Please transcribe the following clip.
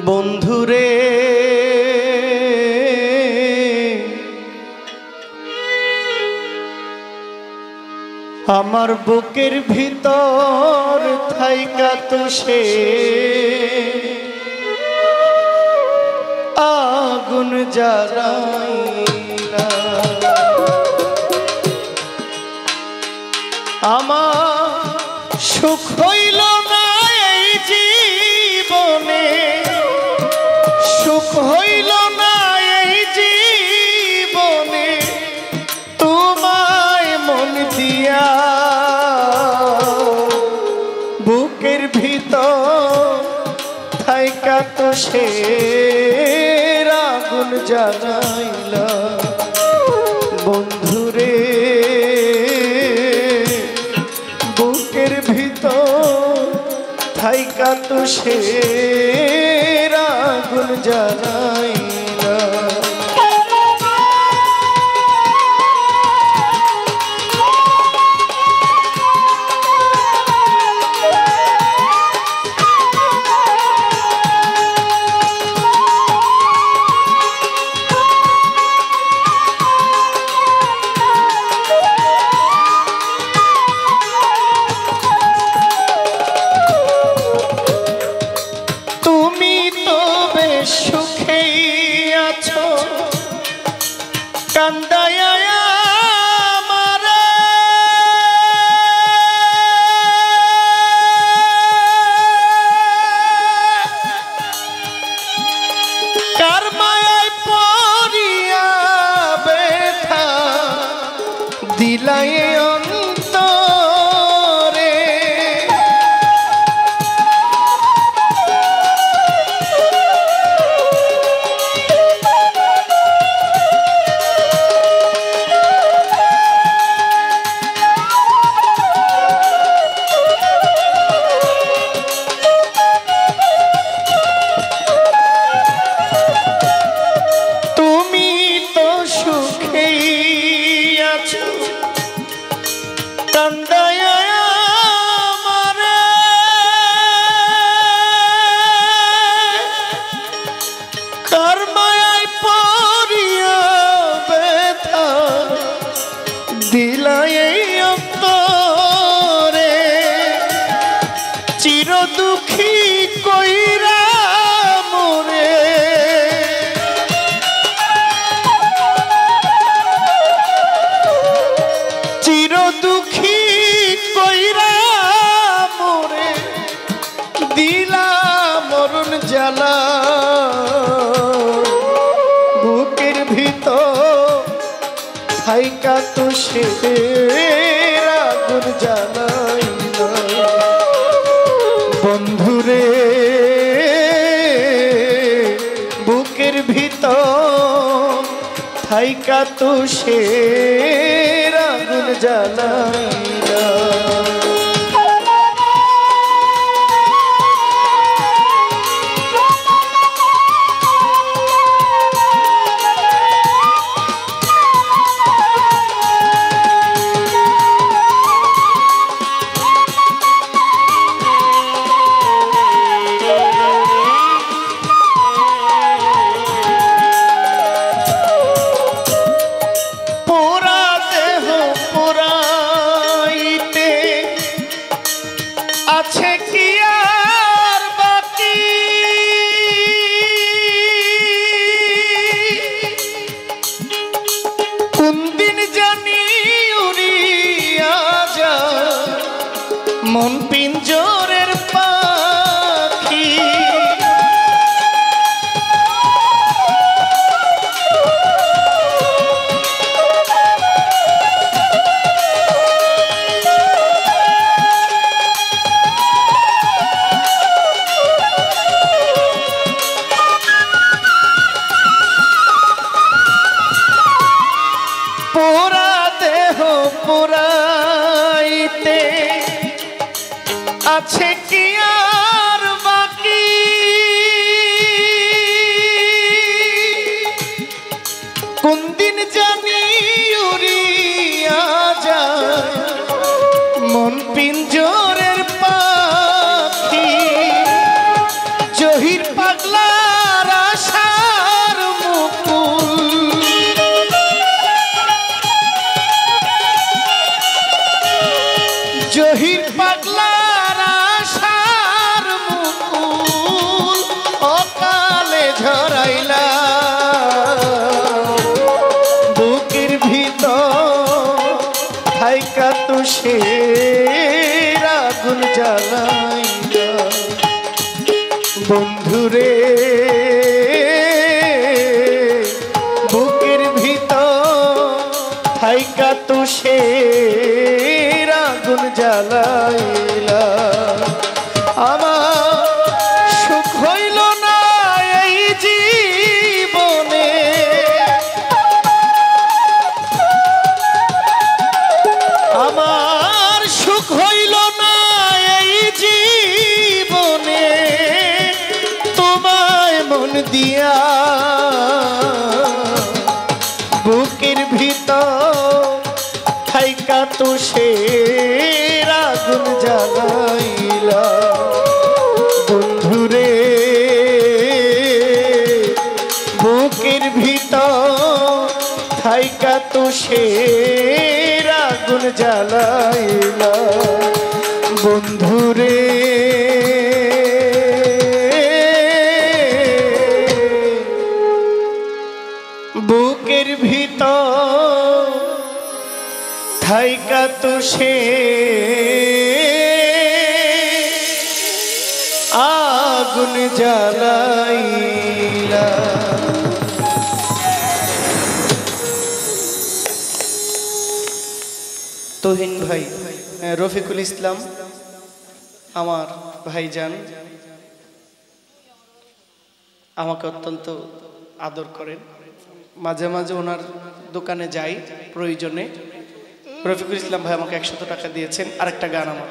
বন্ধুরে। আমার বুকের ভিতর থাইকা তো সে। আগুন জ্বালাইলা। আমার সুখ দিয়া। বুকের ভিতর থাইকা তো সে আগুন জ্বালাইলা বন্ধুরে বুকের ভিতর থাইকা তো সে আগুন জ্বালাইলা কইরা মোরে। চির দুঃখী কইরা মোরে। দিলা বুকের ভিতর তো সে আগুন জ্বালাইলা থাইকা তো সে রাগুন জ্বালাইলা। পোড়া দেহ পোড়াইতে আছে কি আর বাকি? কোন বন্ধুরে বুকের ভিতর হাইকা তো সে আগুন জ্বালাইলা। তো সে আগুন জ্বালাইলা বন্ধুরে বুকের ভিতর থাইকা তো সে আগুন জ্বালাইলা। বন্ধুরে সে আগুন জ্বালাইলা। তোহিন ভাই রফিকুল ইসলাম, আমার ভাইজান, আমাকে অত্যন্ত আদর করেন। মাঝে মাঝে ওনার দোকানে যাই প্রয়োজনে। রফিকুল ইসলাম ভাই আমাকে একশত টাকা দিয়েছেন আরেকটা গান আমার